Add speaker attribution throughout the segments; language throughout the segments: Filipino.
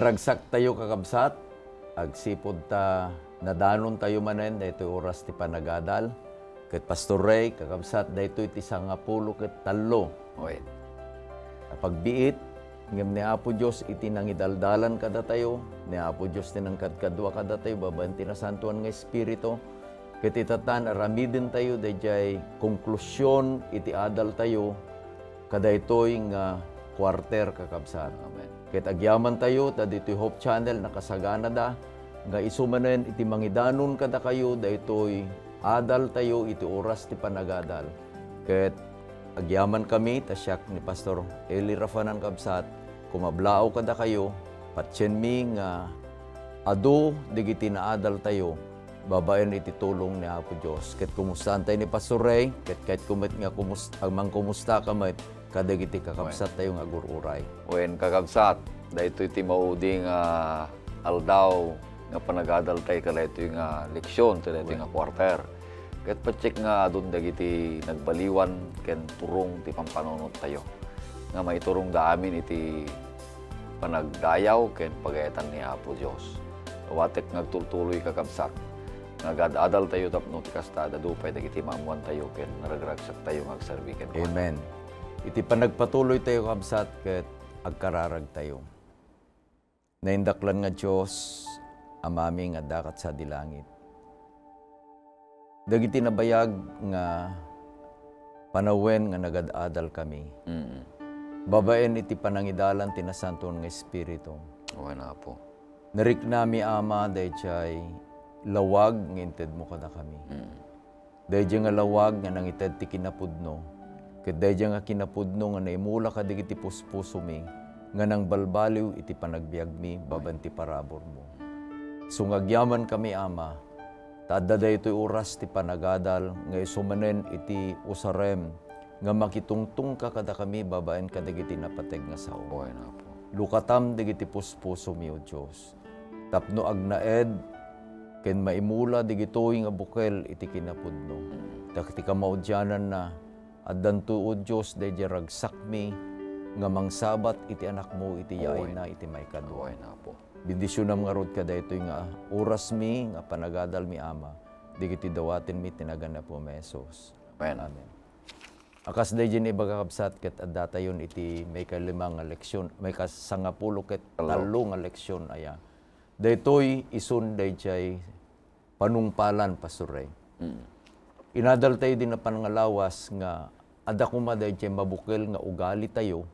Speaker 1: Naragsak tayo kakabsat, agsipod ta nadanon tayo manen, dahito oras ti panagadal. Kat Pastor Ray, kakabsat, dahito iti sangapulo kat talo.
Speaker 2: Oy.
Speaker 1: Pagbiit, ngam ni Apo Diyos, iti nangidaldalan kada tayo, ni Apo Diyos tinang kadkadwa kada tayo, babanti na santuan nga Espiritu. Kat itatan, aramidin tayo, dayjay konklusyon, iti adal tayo, kada ito'y nga kwarter kakabsat.
Speaker 2: Amen.
Speaker 1: Ket agyaman tayo, ta dito'y Hope Channel, nakasagana da, nga isumanen iti mangidanon kada kayo, da ito'y adal tayo, iti oras ti panagadal. Ket agyaman kami, ta siyak ni Pastor Eli Rafanan Kabsat, kumablao kada kayo, patsen mi nga ado, digiti na adal tayo, babayan iti tulong ni Apo Diyos. Ket kumustahan tayo ni Pastor Ray, ket kahit kumit nga kumusta, mang kumusta kamit, kadagiti kakabsat tayo nga gururay.
Speaker 2: Wen kakabsat, dahito iti mauding uh, aldaw nga panagadal tayo kala ito yung uh, leksyon, ito ito nga kwarter. Kat pacheck nga doon dagiti nagbaliwan ken turong ti pampanunot tayo. Nga maiturong da amin iti panagdayaw ken pagayatan ni Apo Dios. Watek nagtultuloy kakabsat. Nagadadal tayo tapno ti kastada dupay dagiti mamuan tayo ken naragragsak tayo ngagserbi ken.
Speaker 1: Amen. Iti panagpatuloy tayo kabsat ket agkararag tayo. Naindaklan nga Diyos, amami nga dakat sa dilangit. Dagiti nabayag nga panawen nga nagadadal kami.
Speaker 2: Mm.
Speaker 1: Babaen iti panangidalan tinasanton nga Espiritu.
Speaker 2: Na po.
Speaker 1: Narik nami ama dayjay lawag nga inted mo kada kami.
Speaker 2: Mm.
Speaker 1: Dayjay nga lawag nga nangited ti kinapudno. Ket dayjay nga kinapudno nga naimula ka digiti puspuso mi nga nang balbaliw iti panagbiag mi babanti parabor mo. Sungagyaman kami ama, taadda daytoy oras ti panagadal nga isumanen iti usarem nga makitungtung ka kada kami babaen kadagiti napateg nga sao.
Speaker 2: Okay na po.
Speaker 1: Lukatam digiti puspuso mi o Diyos. Tapno agnaed, ken maimula digitoy nga bukel iti kinapudno. Takti ka maudyanan na, addan o Diyos deje ragsak mi, nga mangsabat iti anak mo iti yaay na iti may kadwa.
Speaker 2: Na po.
Speaker 1: Bendisyonam nga rod kada ito'y nga oras mi, nga panagadal mi ama, digiti dawatin mi tinagan na po mesos.
Speaker 2: Amen.
Speaker 1: Amen. Akas day dyan ibagakabsat ket adda tayon iti may kalimang nga leksyon, may kasangapulo ket talo nga leksyon aya. Daytoy isun day jay panungpalan pasuray.
Speaker 2: Mm.
Speaker 1: Inadal tayo din na panangalawas nga ada kuma day jay mabukil nga ugali tayo,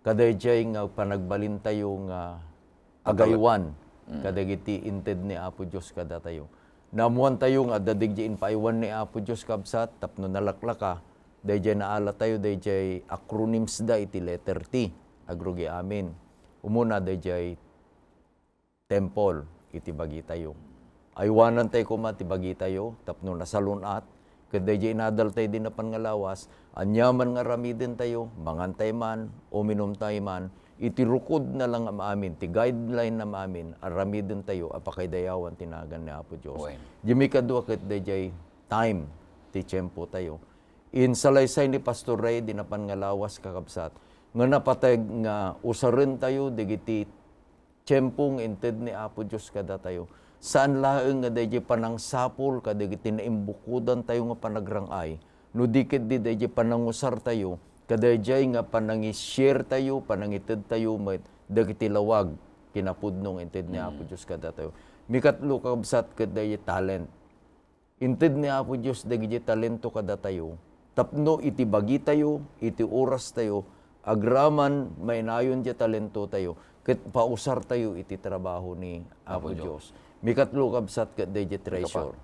Speaker 1: kaday jay nga panagbalin tayo nga agaywan, kadagiti inted ni Apo Diyos kada tayo. Namuan tayo nga dadig jay inpaiwan ni Apo Diyos kabsat, tapno nalaklaka, day jay naala tayo, day jay acronyms da iti letter T, agrugi amin. Umuna day jay temple, iti bagi tayo. Aywanan tayo kuma, ti bagi tayo, tapno nasalunat, kada di inadal tayo din na pangalawas, anyaman nga ramidin tayo, mangantay man, uminom tayo man, itirukod na lang ang amin, ti guideline na amin, aramidin tayo, apakaydayawan tinagan ni Apo Diyos.
Speaker 2: Oy.
Speaker 1: Jimmy kadwa ket dayjay time ti tiyempo tayo. In salaysay ni Pastor Ray dinapan nga lawas kakabsat nga napateg nga usarin tayo digiti tiyempong inted ni Apo Dios kada tayo. Saan laeng nga dayjay panang sapol kadagiti naimbukudan tayo nga panagrangay. No dikit di dayjay panangusar tayo kadayjay nga panangi-share tayo, panangited tayo met dagiti lawag kinapudnong inted ni Apo Dios kada tayo. Mikatlo kabsat dayjay talent. Inted ni Apo Diyos dagiti talento kada tayo. Tapno iti bagi tayo, iti oras tayo, agraman mainayon di talento tayo. Ket pausar tayo iti trabaho ni Apo Diyos. Mikatlo kabsat ket dayjay treasure.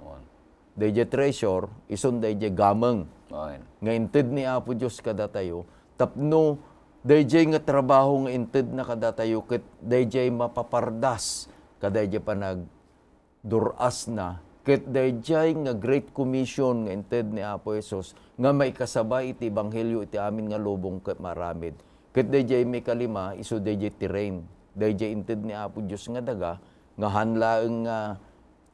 Speaker 1: Dayjay treasure ison dayjay gameng
Speaker 2: Okay.
Speaker 1: nga inted ni Apo Diyos kada tayo. Tapno dayjay nga trabaho nga inted na kada tayo ket dayjay mapapardas kadayjay panag duras na ket dayjay nga great commission nga inted ni Apo Jesus nga may kasabay iti ebanghelyo iti amin nga lubong ket maramid ket dayjay may kalima iso dayjay terrain. Dayjay inted ni Apo Dios nga daga nga hanlaeng nga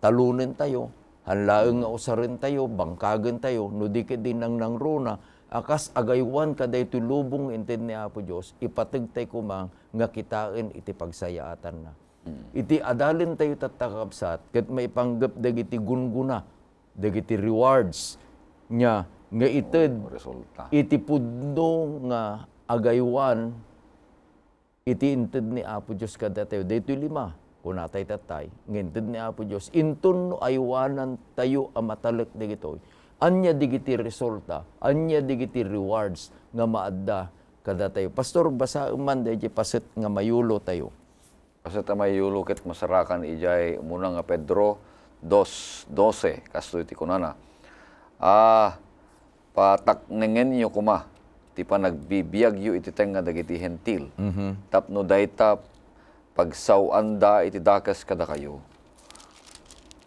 Speaker 1: talunen tayo hanlaeng nga usarin tayo bangkagen tayo no di ket din nang nangruna akas agaywan kaday lubong inted ni Apo Dios ipateg tay kumang nga kitain iti pagsayaatan na. Iti adalin tayo tatakabsat, kat may panggap dagiti gunguna, dagiti rewards nya nga ited
Speaker 2: Resulta.
Speaker 1: iti pudno nga agaywan iti inted ni Apo Diyos kada tayo. Dito lima, kung natay tatay, nginted ni Apo Diyos, intun no aywanan tayo ang matalek digitoy. Anya digiti resulta, anya digiti rewards nga maadda kada tayo. Pastor, basa man di pasit nga mayulo tayo.
Speaker 2: Kasi tamay yulukit masarakan ijay muna nga Pedro 2.12 kasto iti kunana. Ah, pataknengen nyo kuma, ti pa nagbibiyag yu iti tenga dagiti hentil. Tapno dayta pagsawanda iti dakas kada kayo.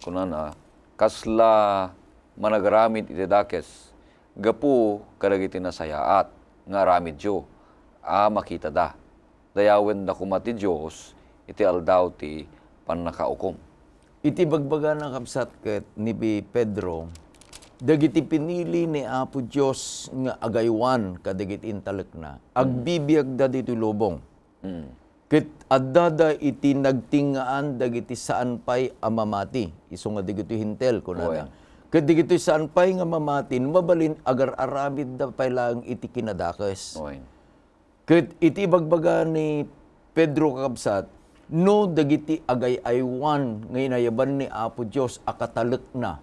Speaker 2: Kunana, kasla managaramid iti dakes, gapu kadagiti nasayaat, nga ramid yo, a makita da. Dayawen da kumati Diyos, iti aldaw ti panakaukom.
Speaker 1: Iti bagbaga ng kapsat ket ni Pedro, dagiti pinili ni Apo Diyos nga agaywan kadagiti intalek na. Agbibiyag da dito lubong.
Speaker 2: Mm.
Speaker 1: Ket addada iti nagtingaan dagiti saan pay amamati. Iso nga digiti hintel ko na. Ket digiti saan pay nga mamatin mabalin agar aramid da pay lang iti kinadakes. Ket iti bagbaga ni Pedro Kakabsat, no dagiti agay aywan ngayon ayaban ni Apo Dios akatalek na.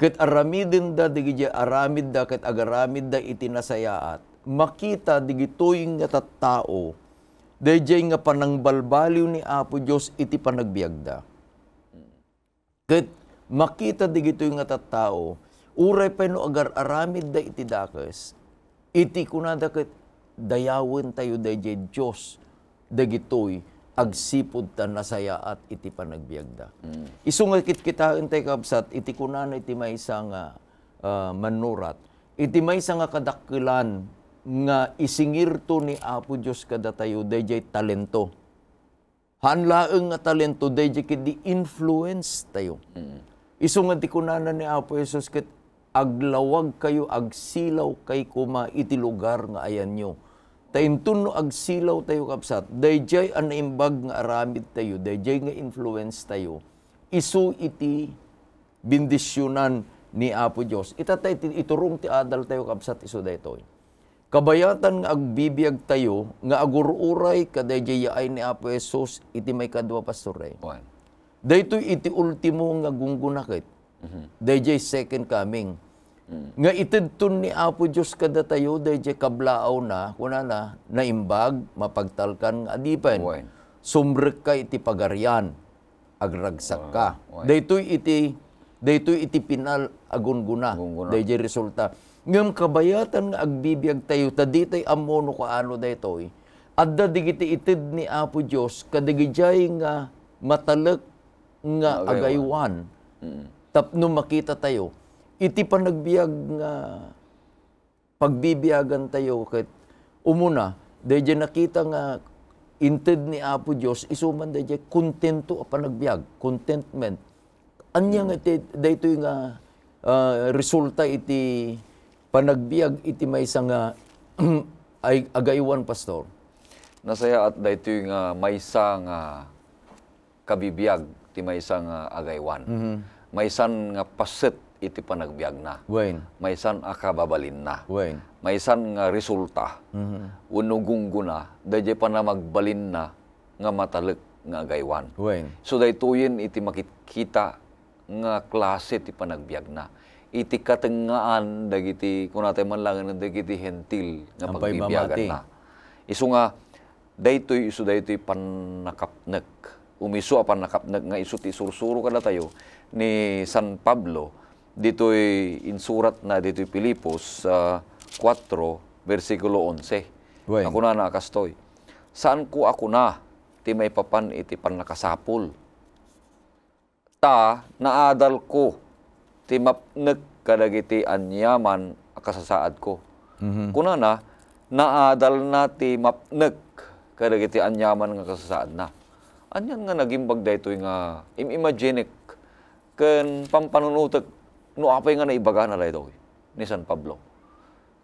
Speaker 1: Ket aramidin da digiti aramid da ket agaramid da iti nasayaat. Makita digitoy nga tattao dayjay nga panangbalbaliw ni Apo Dios iti panagbiag da. Ket makita digitoy nga tattao uray pa no agar aramid da iti dakes iti kunada ket dayawin tayo dayjay Dios dagitoy agsipod ta nasaya at iti panagbiagda. Isungakit kita intay kabsat iti kunana iti maysa nga ah, manurat. Iti maysa nga kadakkelan nga isingirto ni Apo Dios kada tayo dayjay talento. Hanlaeng nga talento dayjay kidi influence tayo. Isu nga ti kunana ni Apo Jesus ket aglawag kayo agsilaw kay kuma iti lugar nga ayan nyo. Taintun no agsilaw tayo kapsat. Dayjay an naimbag nga aramid tayo, dayjay nga influence tayo. Isu iti bindisyonan ni Apo Dios. Itatay iturong ti adal tayo kapsat isu daytoy. Kabayatan nga agbibiyag tayo nga agururay kadayjay yaay ni Apo Jesus iti may kadwa pastor.
Speaker 2: Oy.
Speaker 1: Daytoy iti ultimo nga gunggunakit. Dayjay second coming. Nga itidton ni Apo Dios kada tayo dayjay kablaaw na kuna na naimbag mapagtalkan nga adipen.
Speaker 2: Oy.
Speaker 1: Sumrek ka iti pagaryan agragsak ka.
Speaker 2: oy.
Speaker 1: Daytoy iti daytoy iti pinal agunguna. Dayjay resulta. Ngem kabayatan nga agbibiyag tayo taditay amono kaano daytoy. Adda digiti itid ni Apo Dios kadigijay nga matalek nga agaywan. Tapno makita tayo. Iti panagbiag nga pagbibiyagan tayo ket umuna dayjay nakita nga inted ni Apo Dios isuman dayjay kontento a panagbiag, contentment. Anya nga iti daytoy nga ah, resulta iti panagbiag iti maysa nga ay agaywan pastor.
Speaker 2: Nasaya at daytoy nga maysa nga kabibiyag ti maysa nga agaywan. Maysan nga paset iti panagbiag na.
Speaker 1: Wayne,
Speaker 2: Maysan akababalin na.
Speaker 1: Wayne.
Speaker 2: Maysan nga resulta. Unugunggo na. Dayjay pa na magbalin na nga matalek nga agaywan.
Speaker 1: Wayne.
Speaker 2: So daytoyen iti makikita nga klase ti panagbiag na. Iti katengaan dagiti kun natay man lang dagiti hentil nga pagbibiyagan na. Isu nga daytoy isu daytoy panakapnek. Umiso a panakapnek nga isu ti sursuro kada tayo ni San Pablo ditoy insurat na ditoy Pilipos sa 4 versikulo 11.
Speaker 1: Wen.
Speaker 2: Ako na nakastoy. Saan ko ako na ti may papan iti panakasapul. Ta naadal ko ti mapnek kadagiti anyaman a kasasaad ko. Kuna na naadal na ti mapnek kadagiti anyaman nga kasasaad na. Anyan nga nagimbag daytoy nga im-imagine ken pampanunutek no apay nga naibaga na daytoy ni San Pablo.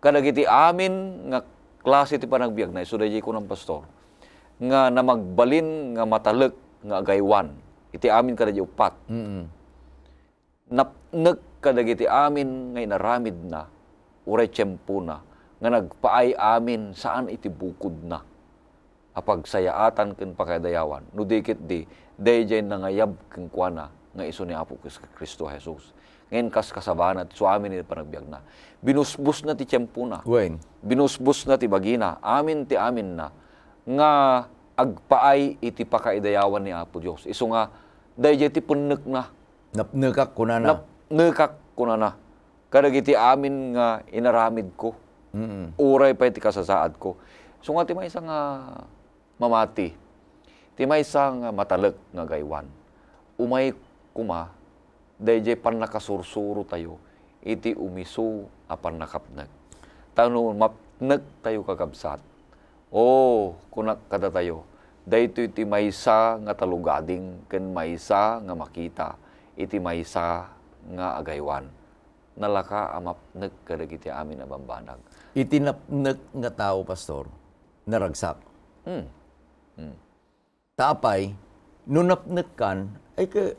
Speaker 2: Kadagiti amin nga klase ti panagbiag na iso dayjay ko ng pastor nga na magbalin nga matalek nga agaywan. Iti amin kada di upat.
Speaker 1: Mm-mm.
Speaker 2: Napnag kada iti amin ngay naramid na, uray tiyempo na, nga nagpaay amin saan iti bukod na. Apag sayaatan ken pakadayawan, no dikit di, dayjay nangayab ken kuana, nga iso ni Apo Kristo Jesus. Ngayon kas kasabanat, so amin ni panagbiag na. Binusbus na ti tiyempo na.
Speaker 1: Wen.
Speaker 2: binusbus na ti bagina, amin ti amin na, nga agpaay iti pakaidayawan ni Apo Dios. Iso nga, dayjay ti punek na,
Speaker 1: Napnekak ko na na.
Speaker 2: nap nekak ko na na. Kadag iti amin nga inaramid ko,
Speaker 1: Mm-mm.
Speaker 2: uray pa iti kasasaad ko. So nga ti may isang nga mamati, ti may isang nga matalek nga gaywan. Umay kuma, dayjay pan nakasursuro tayo, iti umiso apan nakapnag. Tano mapnag tayo kakabsat. O, kunak kada tayo, dayto iti maysa nga talugading, ken maysa nga makita, iti maysa nga agaywan. Nalaka amapnag kadag iti amin a bambanag.
Speaker 1: Itinapnek nga tao, pastor, naragsak.
Speaker 2: Hmm.
Speaker 1: Tapay, nung napnek kan, ay ka,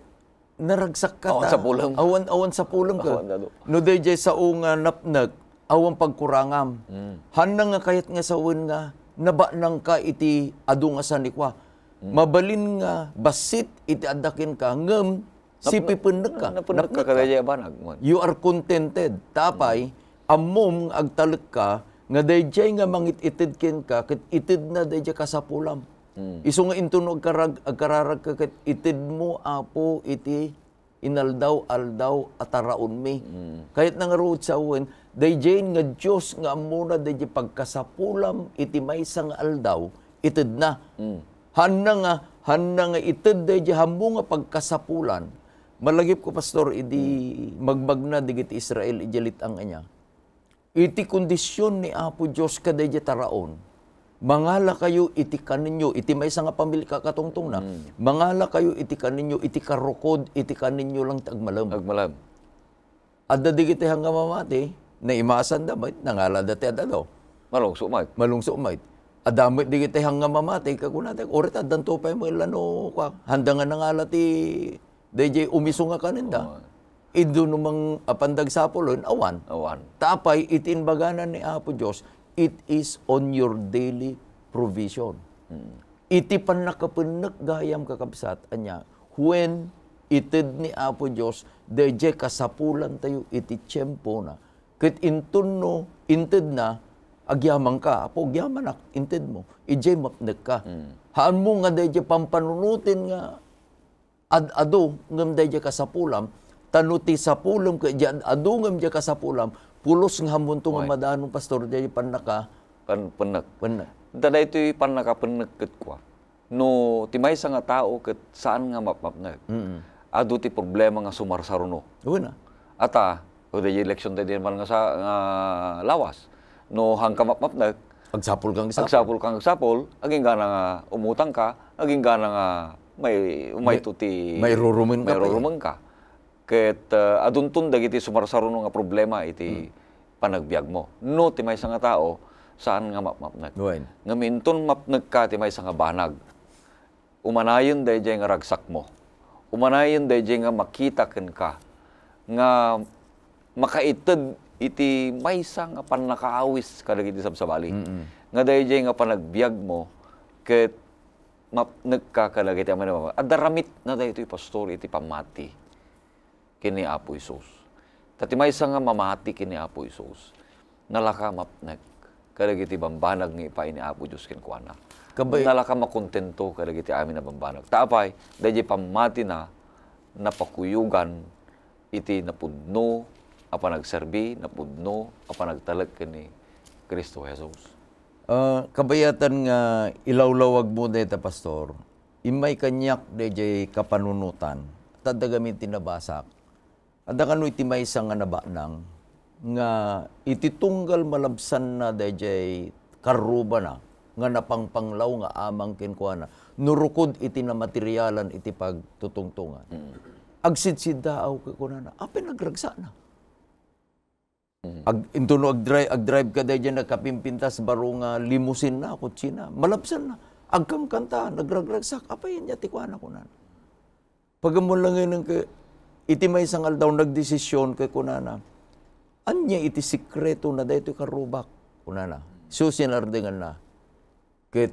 Speaker 1: naragsak ka
Speaker 2: Awan
Speaker 1: ta.
Speaker 2: sa pulang.
Speaker 1: Awan, awan sa pulang ka. No dayjay sa unga napnek, awan pagkurangam.
Speaker 2: Hmm.
Speaker 1: Handa nga kayat nga sa uwan nga, naba nang ka iti adu nga sanikwa.
Speaker 2: Hmm.
Speaker 1: Mabalin nga, basit iti adakin ka, ngem, sipipunnek ka.
Speaker 2: Napunag ka
Speaker 1: napnek
Speaker 2: kada jay banag.
Speaker 1: You are contented. Tapay, amom nga agtalek ka, nga dayjay nga mangit itid ken ka, ket itid na dayjay ka sa pulam. Iso nga intunog karag agkararag ka ket itid mo apo iti inaldaw aldaw ataraon mi. Kayat nang rood sa uwan, dayjay nga Dios nga amuna dayjay pagkasapulam iti maysa nga aldaw itid na. Hanna nga hanna nga itid dayjay hamo nga pagkasapulan. Malagip ko pastor idi magbagna digit Israel ijalit ang anya. Iti kondisyon ni Apo Dios kadayjay taraon. Mangala kayo iti kaninyo, iti may nga pamilya kakatungtong na. Mangala kayo iti kaninyo, iti karukod, iti kaninyo lang tagmalam.
Speaker 2: Agmalam.
Speaker 1: Adda digiti hangga mamati, na imasan damit, nangala dati adda daw.
Speaker 2: Malong sumag.
Speaker 1: Malungso umay. Adamit digiti hangga mamati, kakunate, orit adan to pa mo ilano, kwa, handa nga nangala ti, DJ umiso nga kaninda. Ido numang apandag sapolon, awan.
Speaker 2: Awan.
Speaker 1: Tapay, itinbaganan ni Apo Diyos, it is on your daily provision. Iti pan nakapunak gayam kakabsat, anya, when itid ni Apo Diyos, deje kasapulan tayo iti tiyempo na. Kit intun no, intid na, agyaman ka, apo, agyaman ak, mo, ije mapnek ka. Haan mo nga deje pampanunutin nga, ad ado ngem dayjay kasapulam tanuti sapulam ka ado ngem diya kasapulam pulos nga hamon to nga madanong pastor diya panaka
Speaker 2: Pan panak.
Speaker 1: pan
Speaker 2: Dada ito'y pan nakapanak ket kwa. No, timay sa nga tao ket saan nga mapmapnag.
Speaker 1: mm
Speaker 2: Ado ti problema nga sumarsaruno.
Speaker 1: Uy na.
Speaker 2: Ata, o di election tayo din man nga sa nga lawas. No, hang ka mapmapnag,
Speaker 1: Agsapol kang isa.
Speaker 2: agsapol kang agsapol, aging gana nga umutang ka, aging gana nga may umay tuti
Speaker 1: may rurumin ka
Speaker 2: may
Speaker 1: pa
Speaker 2: rurumin ka. Ket uh, aduntun dagiti sumarsaruno nga problema iti panagbiag mo. No ti may nga tao saan nga mapmapnag.
Speaker 1: Uy.
Speaker 2: Nga minton mapnag ka ti may nga banag. Umanayon dayjay nga ragsak mo. Umanayon dayjay nga makita ken ka nga makaited iti maysa nga panakaawis kadagiti sabsabali. Nga dayjay nga panagbiag mo ket mapnag ka kadagiti aman At daramit na daytoy pastor iti pamati kini Apo Isus. Tati maysa nga mamati kini Apo Isus. Nalaka mapnag kadagiti bambanag nga ipa ni Apo Dios ken kuana.
Speaker 1: Kabay-
Speaker 2: Nalaka makontento kadagiti amin na bambanag. Tapay dayjay pamati na napakuyugan iti napudno apan nagserbi napudno apan nagtalag kini Kristo Jesus.
Speaker 1: Ah, kabayatan nga ilawlawag mo deta pastor. Imay kanyak DJ kapanunutan. Tadagamin tinabasak. Ada kanu iti may nga nabanang nga iti tunggal malabsan na DJ karuba na nga napangpanglaw nga amang kinkwana. Nurukod iti na materyalan iti pagtutungtungan. Agsidsid daaw ka kunana. Apin nagragsa na. Intuno ag drive ag drive ka dayjay nagkapimpintas baro nga limousine na kutsi na. Malabsan na. agkam kanta, nagragragsak, apa yun niya, tikwana ko na. Pagamon lang yun ka, iti may isang aldaw nagdesisyon kay kunana, anya iti sikreto na dahito karubak, kunana. So sinardingan na, ket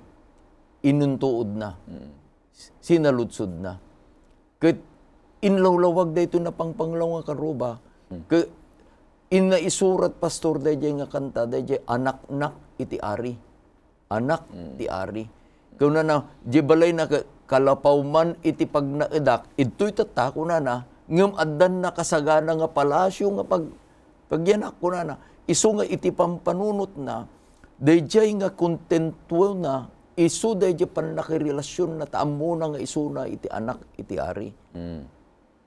Speaker 1: inuntuod na, sinaludsod na, ket inlawlawag dahito na pangpanglaw nga karuba, ket ina isurat pastor dayjay nga kanta dayjay anak-nak iti ari. Anak ti ari. Kuna na di balay na ka- kalapaw man iti pagnaedak ito'y tata kuna na ngem addan na kasagana nga palasyo nga pag pagyanak kuna na isu nga iti pampanunot na dayjay nga kontentwo na isu dayjay pan nakirelasyon na taamo na nga isu na iti anak iti ari.
Speaker 2: Mm.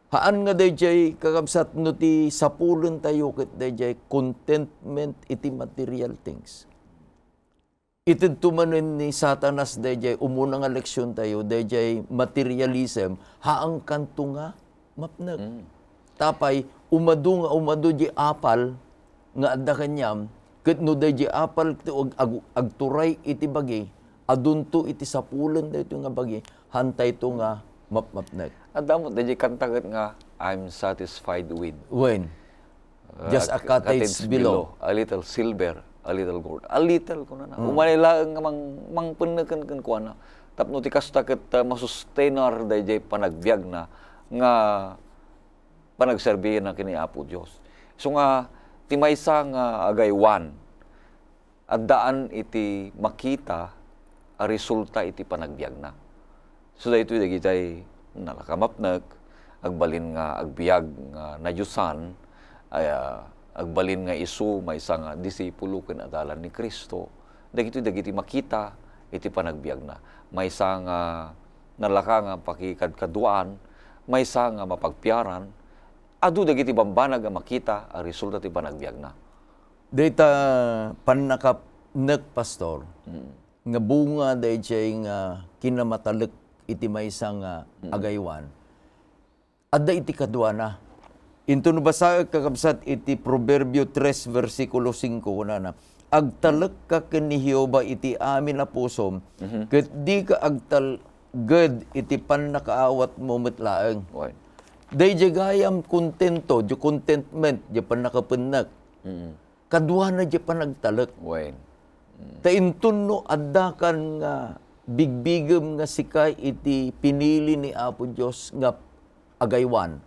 Speaker 1: Haan nga dayjay kakabsat no ti sapulon tayo ket dayjay contentment iti material things. Itid tumanin ni Satanas dayjay umuna nga leksyon tayo dayjay materialism haang kanto nga mapnag. Tapay umadu nga umadu di apal nga adda kanyam ket no dayjay apal ag, ag, agturay iti bagi adunto iti sapulon dayto nga bagi hantay to nga mapmapnag.
Speaker 2: At damo, dahil kantagat nga, I'm satisfied with.
Speaker 1: When?
Speaker 2: Uh,
Speaker 1: Just a cottage below.
Speaker 2: A little silver, a little gold. A little ko na na. Umanila nga mang, mang panakan kan ko na. Tapno ti kasta ket uh, masustainer dayjay panagbiag na nga panagserbihan na kini Apo Dios. So nga ti maysa nga agaywan at daan iti makita a resulta iti panagbiag na. So daytoy dagitay nalakamapnag agbalin nga agbiag nga nadyusan ay ah, agbalin nga isu maysa nga disipulo ken adalan ni Kristo. Dagitoy dagiti makita iti panagbiag na. Maysa nga nalaka nga pakikadkaduan, maysa nga mapagpiaran, adu dagiti bambanag nga makita a resulta ti panagbiag na.
Speaker 1: Data panakap nek pastor nga bunga dayjay nga kinamatalek iti maysa nga agaywan. Adda iti kadwa na. Into no basa kakabsat iti Proverbio 3 versikulo 5 kuna na. Agtalek ka ken ni Jehova iti amin na pusom, ket di ka agtal ged iti pannakaawat mo metlaeng.
Speaker 2: Oy.
Speaker 1: Day gayam kontento, di contentment, di pa nakapenag.
Speaker 2: Mm.
Speaker 1: Kadwa na di pa nagtalek.
Speaker 2: Oy.
Speaker 1: Ta intun no nga bigbigem nga sikay iti pinili ni Apo Dios nga agaywan.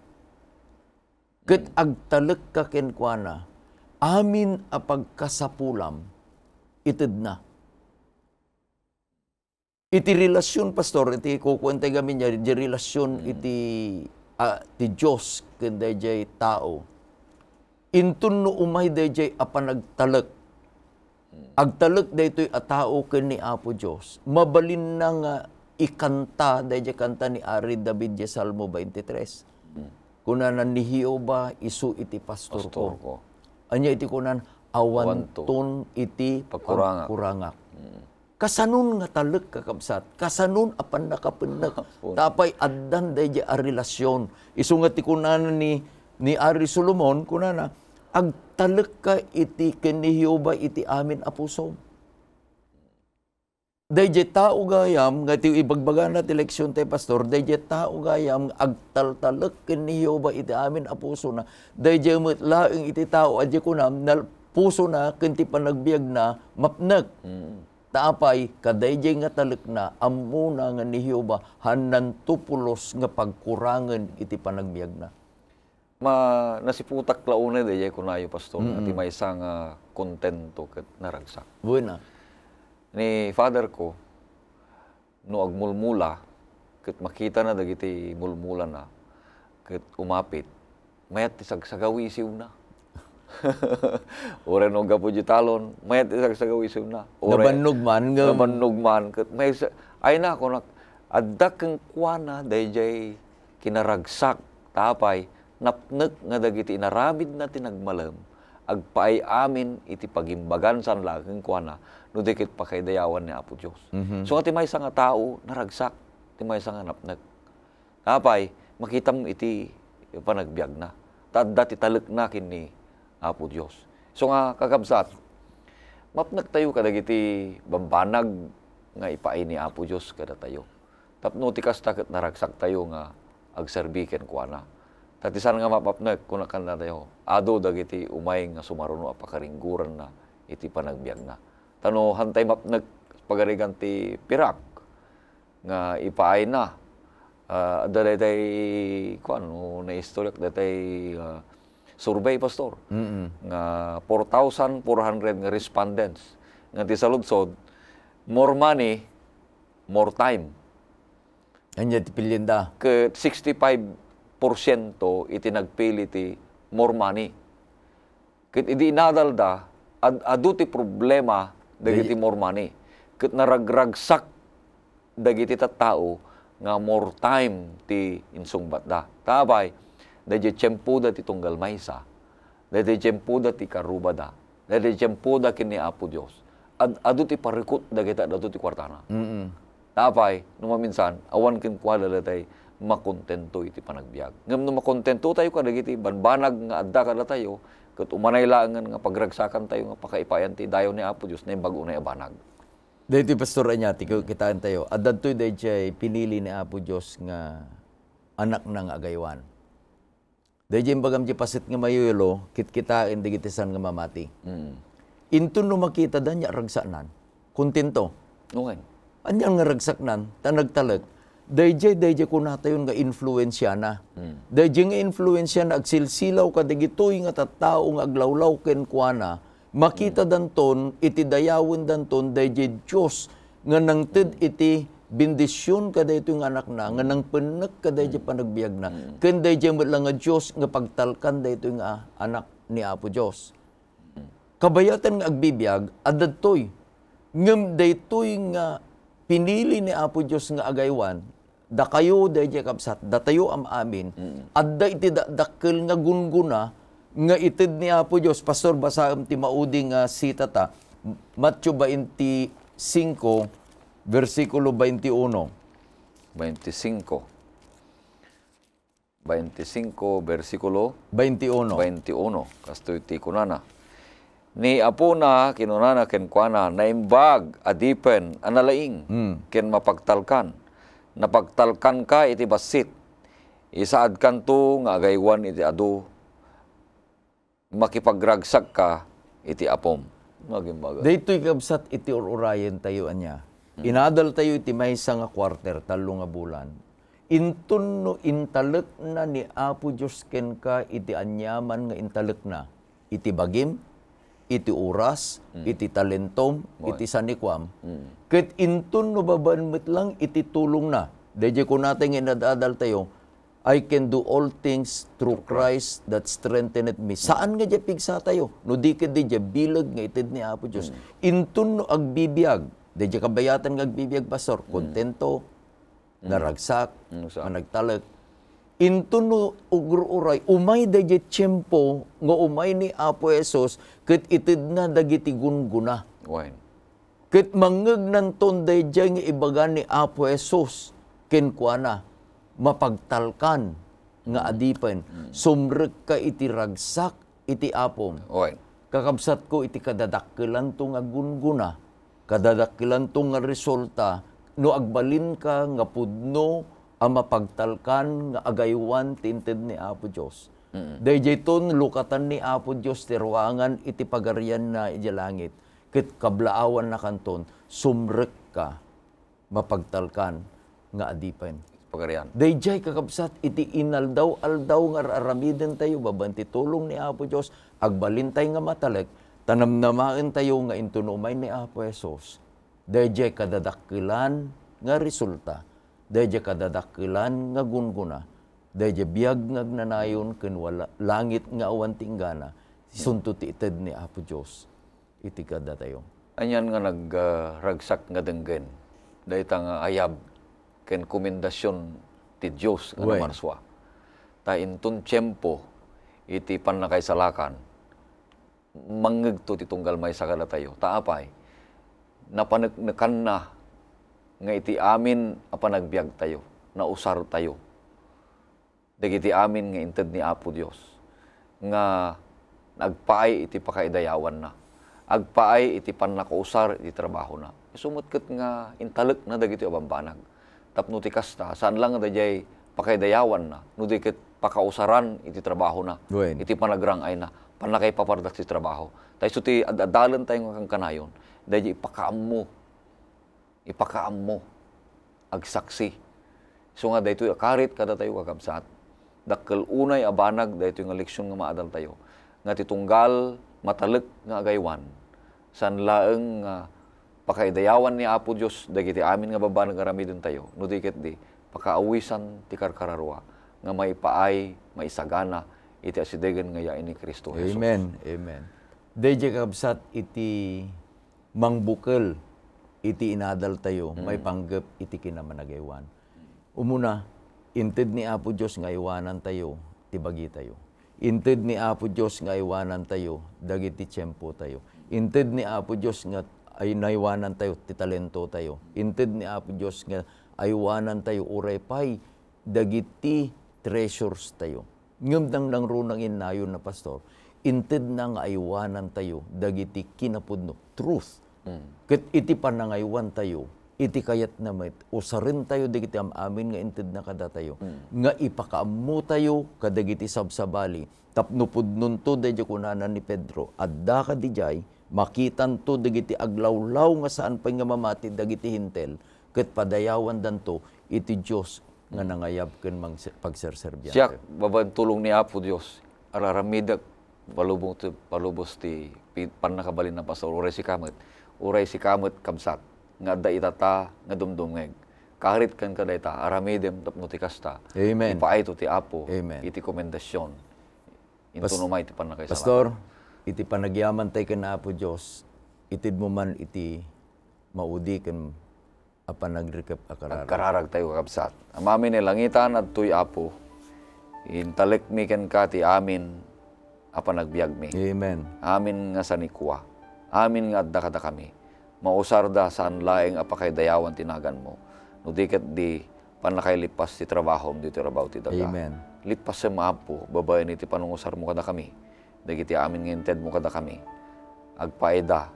Speaker 1: Ket agtalek ka kenkwana, amin a pagkasapulam, ited na. Iti relasyon, pastor, iti kukwenta kami niya, iti relasyon iti, ah, ti Diyos ken dayjay tao. Intun no umay dayjay a panagtalek Agtalek daytoy a tao ken ni Apo Dios. Mabalin na nga ikanta dayjay kanta ni Ari David di Salmo 23. Kunanan ni Jehova isu iti pastor,
Speaker 2: Pastor
Speaker 1: ko.
Speaker 2: ko.
Speaker 1: Anya iti kunan awanton iti
Speaker 2: Pagkurangak.
Speaker 1: pagkurangak. Kasanun nga talek kakabsat, kasanun apan nakapendak. Tapay addan dayjay a relasyon. Isu nga ti kunanan ni ni Ari Solomon kunana agtalek ka iti Jehova iti amin a puso. Dayjay tao gayam nga ti ibagbaga na ti leksyon ti pastor, dayjay tao gayam agtaltalek Jehova iti amin a puso na. Dayjay met laeng iti tao adya kunam na puso na ken ti panagbiag na mapneg. Taapay kadayjay nga talek na amuna nga ni Jehova hanan tupulos nga pagkurangan iti panagbiag na.
Speaker 2: Ma nasiputak launay dayay kunayo pastor at maysa nga kontento ket naragsak.
Speaker 1: Buena.
Speaker 2: Ni father ko no agmulmula ket makita na dagiti mulmula na ket umapit mayat ti sagsagawi siw na. Ore no gapo di talon, mayat ti sagsagawi siw na.
Speaker 1: Nabannog man nga
Speaker 2: Nabannog man may sa- ay na ko nak adda kang kuana dayjay kinaragsak tapay napnek nga dagiti inaramid na tinagmalam agpaay amin iti pagimbagan san laging kuana no dikit pa kay dayawan ni Apo Dios. So ati may nga tao naragsak, ti may nga napnek. Tapay makita mo iti panagbiag na. Tadda ti talek na kini Apo Dios. So nga kakabsat, mapnag tayo kadagiti bambanag nga ipaay ni Apo Diyos kada tayo. Tapno tikas takot naragsak tayo nga agserbiken ko na. Tatisan nga mapapnag kung nakan na tayo. Ado dagiti umay nga sumaruno apakaringguran na iti panagbiag na. Tano hantay mapnag pagarigan ti pirak nga ipaay na. Uh, daday kuan no na istoryak daday uh, survey pastor nga 4,400 nga respondents nga ti saludsod more money more time
Speaker 1: Anya ti pilinda.
Speaker 2: ke 65% iti nagpili ti more money. Ket idi inadalda, ad, adu ti problema dagiti more money. Ket naragragsak dagiti tattao nga more time ti insungbat da. Tabay, dagiti tiyempo da ti tunggal maysa, dagiti tiyempo da ti karuba da, dagiti tiyempo da kini Apo Dios. Ad, adu ti parikot dagiti adu ti kwartana.
Speaker 1: Mm-mm.
Speaker 2: Tapay, nung maminsan, awan kin kwa tay makontento iti panagbiag. Ngam no makontento tayo kada iti banbanag nga adda kada tayo, ket umanay laangan nga pagragsakan tayo nga pakaipayan ti dayon ni Apo Dios na yung bago na abanag.
Speaker 1: Dito pastor anya ti kitaan tayo. Adad to'y dayjay pinili ni Apo Dios nga anak na nga agaywan. Dayjay bagam di pasit nga mayulo, kitkitain digitisan nga mamati.
Speaker 2: Mm.
Speaker 1: Intun no makita da niya ragsanan. Kuntento.
Speaker 2: Okay.
Speaker 1: Anyang nga ragsaknan, ta nagtalag. Dayjay dayjay ko natayon nga influensya na. Dayjay nga influensya na agsilsilaw ka dagitoy nga tattao nga aglawlaw ken kuana. Makita danton iti dayawin danton dayjay Dios nga nangted iti bendisyon kada ito yung anak na, nga nang penek kada iti panagbiag na, ken dayjay mo lang nga Diyos nga pagtalkan da ito yung ah, anak ni Apo Diyos. Kabayatan nga agbibiyag, adadtoy. Ngem daytoy nga pinili ni Apo Dios nga agaywan, da kayo dayjay kapsat, da tayo am amin, adda iti da- dakkel nga gunguna, nga ited ni Apo Dios pastor basaam ti mauding nga sitata, Matthew 25, versikulo 21.
Speaker 2: 25. 25, versikulo
Speaker 1: 21.
Speaker 2: 21. Kasto iti kunana. Ni apo na kinunana ken kuana naimbag adipen analaing
Speaker 1: Hmm.
Speaker 2: ken mapagtalkan. Napagtalkan ka iti basit. Isaad kanto nga agaywan iti adu. Makipagragsak ka iti apom. Magimbaga.
Speaker 1: Daytoy kabsat iti ururayen tayo anya. Inadal tayo iti maysa nga quarter, talo nga bulan. Intun no intalek na ni Apo Diyos ken ka iti anyaman nga intalek na. Iti bagim, iti oras, iti talentom, iti sanikwam. Ket intun no babanmet lang iti tulong na. Dayjay ko natin inadadal tayo, I can do all things through Christ that strengtheneth me. Saan nga dya pigsa tayo? No di ka di bilag nga itid ni Apo Diyos. Intun no agbibiyag. Di dya kabayatan nga agbibiyag, Pastor. Kontento, naragsak,
Speaker 2: Mm, sa-
Speaker 1: nga nagtalag. Intun no ugro-uray, umay da dya tiyempo nga umay ni Apo Esos ket itid na dagiti gunguna.
Speaker 2: Wine.
Speaker 1: Ket mangeg nanton dayjay nga ibaga ni Apo Jesus ken kuana mapagtalkan nga adipen sumrek ka iti ragsak iti apom
Speaker 2: Wine.
Speaker 1: kakabsat ko iti kadadakkelan to nga gunguna kadadakkelan to nga resulta no agbalin ka nga pudno ang mapagtalkan nga agaywan tinted ni Apo Dios ton lukatan ni Apo Dios ti ruangan iti pagarian na iti langit. Ket kablaawan na kanton sumrek ka mapagtalkan nga adipen.
Speaker 2: Pagarian.
Speaker 1: Dayjay kakabsat iti inaldaw aldaw nga aramiden tayo babanti tulong ni Apo Dios agbalin tayo nga matalek tanamnamaen tayo nga intunumay ni Apo Jesus. Dayjay kadadakkilan nga resulta. Dayjay kadadakkilan nga gunguna. Dayjay biyag nga nanayon ken wala langit nga awan tinggana. Sunto ti ited ni Apo Dios. Iti kada tayo.
Speaker 2: Anyan nga nagragsak nga denggen. Dahita nga ayab ken komendasyon ti Dios nga
Speaker 1: Uy.
Speaker 2: namarswa. Ta intun tiyempo iti panakaisalakan mangegto ti tunggal may sakala tayo. Taapay napanagnakan na nga iti amin a panagbiag tayo, nausar tayo. Dagiti amin nga inted ni Apo Dios nga nagpaay iti pakaidayawan na. agpaay iti panakausar iti trabaho na. Sumutkat nga intalek na dagiti abambanag. Tapno ti kasta, saan lang da jay pakaydayawan na, no di ket pakausaran iti trabaho na.
Speaker 1: Gwen.
Speaker 2: Iti panagrangay na, panakay papardak ti trabaho. Tayo so ti adadalan tayo nga kang kanayon, dahil ipakaam mo, agsaksi. So nga daytoy akarit kada tayo kakabsat. Dakkel unay abanag daytoy nga leksyon nga maadal tayo. Nga titunggal matalek nga agaywan. San laeng nga pakaidayawan ni Apo Dios dagiti amin nga babanag aramidon tayo. No diket di pakaawisan ti karkararwa nga may paay, may sagana iti asidegan nga yain ni Kristo Jesus.
Speaker 1: Amen. Amen. Deje kabsat iti mangbukal iti inadal tayo, may panggap iti kinamanagaywan. Umuna, inted ni Apo Diyos nga iwanan tayo, tibagi tayo. Inted ni Apo Diyos nga iwanan tayo, dagiti tiyempo tayo. Inted ni Apo Diyos nga ay naiwanan tayo, ti talento tayo. Inted ni Apo Diyos nga aywanan tayo, uray pay, dagiti treasures tayo. Ngam dang lang runang inayon na pastor, inted na nga aywanan tayo, dagiti kinapudno, truth. Kat iti panangaywan tayo, iti kayat na met, usarin tayo dagiti am amin nga inted na kada tayo. Nga ipakaammo tayo kadagiti sabsabali. Tapno pudnon to dadya kunanan ni Pedro. Adda ka di jay, makitan to dagiti aglawlaw nga saan pa nga mamati dagiti hintel. Kat padayawan dan to, iti Diyos nga nangayab ken mang pagserserbyante.
Speaker 2: Siya, baban tulong ni Apo Dios. Araramidak, palubong ti, palubos ti panakabalin na pastor. Uray si kamot. Uray si kamot kamsat. Nga da itata, nga dumdumeg. Kaharit kan ka dayta, aramidem tapno ti kasta.
Speaker 1: Amen.
Speaker 2: Ipaay to ti Apo.
Speaker 1: Amen.
Speaker 2: Iti komendasyon. Into numay ti panakay sa
Speaker 1: Pastor, iti panagyaman tay ken Apo Dios, itid mo man iti maudi ken apan nagrekap akarara.
Speaker 2: Kararag tayo kakabsat. Amami ni langitan at tuy Apo. Intalik mi ken ka ti amin apan nagbiag mi.
Speaker 1: Amen.
Speaker 2: amin nga sa nikwa, amin nga adda kada kami, mausar da saan laeng apakay dayawan tinagan mo, no diket di panakay lipas ti trabaho di trabaho ti daga.
Speaker 1: Amen.
Speaker 2: Lipas sa maapo, babae ni ti panungusar mo kada kami, dagiti amin nga inted mo kada kami, agpaeda,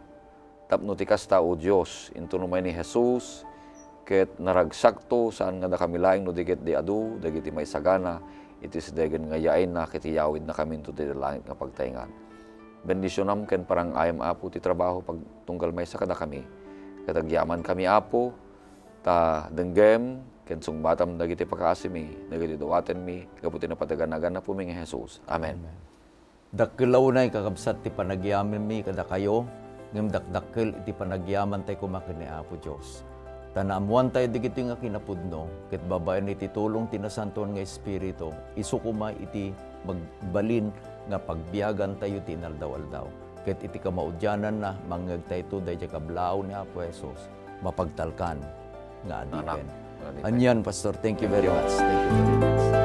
Speaker 2: tapno ti kasta o Diyos, into ni Jesus, ket naragsakto saan nga da kami laeng no diket di adu, dagiti may sagana, itis degen nga yain na kitiyawid na kami to ti langit nga pagtaingan. Bendisyonam ken parang ayam apo ti trabaho pag tunggal may sa kada kami. Katagyaman kami apo, ta denggem, ken sungbatam dagiti pagkaasimi, dagiti dawaten mi, kaputi na pataganagan na puming Jesus. Amen.
Speaker 1: Dakkilaw na kakabsat ti panagyaman mi kada kayo, ngem dakdakkel iti panagyaman tay kumakin ni Apo Dios. Tanamuan tayo digiti nga kinapudno, ket babayan iti tulong tinasantuan nga Espiritu, isukuma iti magbalin nga pagbiyagan tayo tinaldaw-aldaw. Ket iti kamaudyanan na mangag tayo to dahil kablao ni Apo Jesus, mapagtalkan nga adipen. Anyan, Pastor. Thank you very much. Thank you very much.